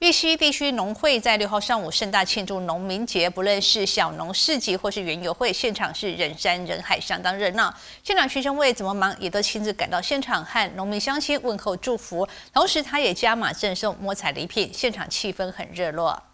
玉溪地区农会在六号上午盛大庆祝农民节，不论是小农市集或是园游会，现场是人山人海，相当热闹。现场学生为怎么忙，也都亲自赶到现场和农民相亲问候祝福，同时他也加码赠送摸彩礼品，现场气氛很热络。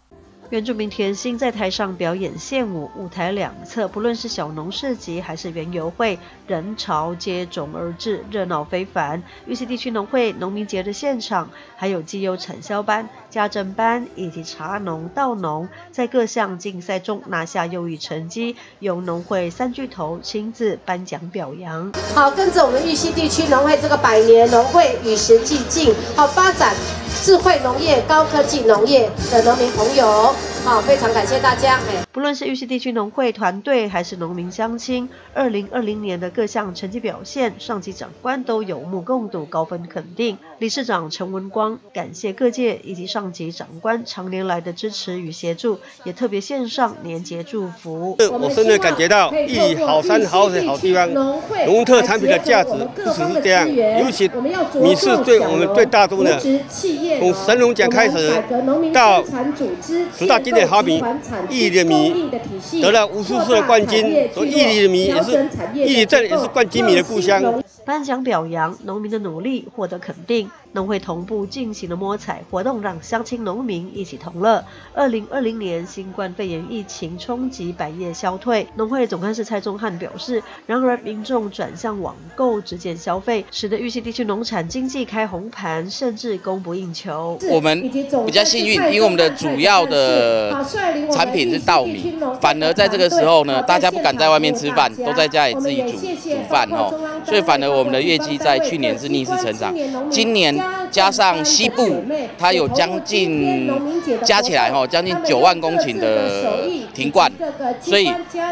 原住民甜心在台上表演献舞，舞台两侧不论是小农市集还是园游会，人潮接踵而至，热闹非凡。玉溪地区农会农民节的现场，还有绩优产销班、家政班以及茶农、稻农，在各项竞赛中拿下优异成绩，由农会三巨头亲自颁奖表扬。好，跟着我们玉溪地区农会这个百年农会与时俱进，好发展。智慧农业、高科技农业的农民朋友，好，非常感谢大家。不论是玉溪地区农会团队，还是农民乡亲，二零二零年的各项成绩表现，上级长官都有目共睹，高分肯定。理事长陈文光感谢各界以及上级长官常年来的支持与协助，也特别献上年节祝福。我深的感觉到一好山好水好地方，农特产品的价值不只是这样，尤其你是对我们对大众的。从神农奖开始，到十大经典好米，义的米得了无数次的冠军，所以伊犁的米也是伊犁镇也是冠军米的故乡。颁奖表扬农民的努力，获得肯定。农会同步进行了摸彩活动，让乡亲农民一起同乐。二零二零年新冠肺炎疫情冲击百业消退，农会总干事蔡宗汉表示，然而民众转向网购直接消费，使得玉溪地区农产经济开红盘，甚至供不应求。我们比较幸运，因为我们的主要的产品是稻米，反而在这个时候呢，大家不敢在外面吃饭，都在家里自己煮煮饭哦，所以反而我们的业绩在去年是逆势成长，今年。加上西部，它有将近加起来哈，将近九万公顷的停灌，所以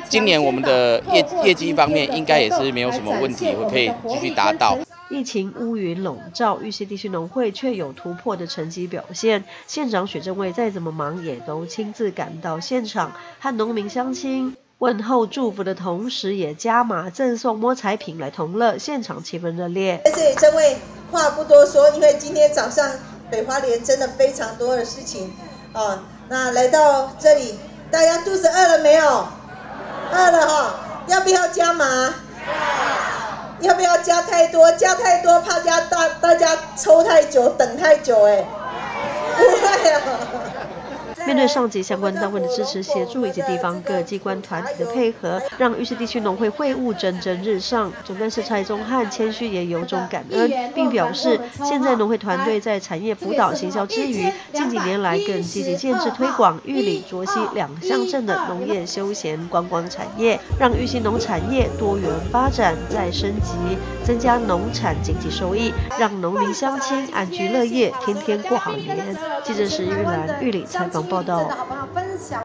今年我们的业业绩方面应该也是没有什么问题，会可以继续达到。疫情乌云笼罩，玉溪地区农会却有突破的成绩表现。县长许正卫再怎么忙，也都亲自赶到现场，和农民相亲。问候祝福的同时，也加码赠送摸彩品来同乐，现场气氛热烈。在这里，这位话不多说，因为今天早上北花莲真的非常多的事情啊。那来到这里，大家肚子饿了没有？饿了哈，要不要加码？要不要加太多？加太多怕加大大家抽太久，等太久哎。不会啊。面对上级相关单位的支持协助，以及地方各机关团体的配合，让玉溪地区农会会务蒸蒸日上。总干事蔡宗汉谦虚也由衷感恩，并表示，现在农会团队在产业辅导行销之余，近几年来更积极建制推广玉里卓溪两乡镇的农业休闲观光产业，让玉溪农产业多元发展再升级，增加农产经济收益，让农民乡亲安居乐业，天天过好年。记者石玉兰玉里采访报。真的好朋友分享。